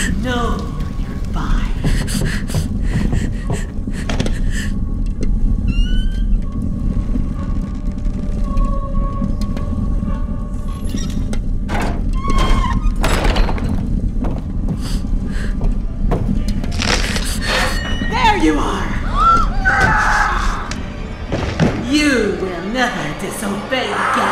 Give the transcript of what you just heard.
No, you're fine. There you are! You will never disobey again!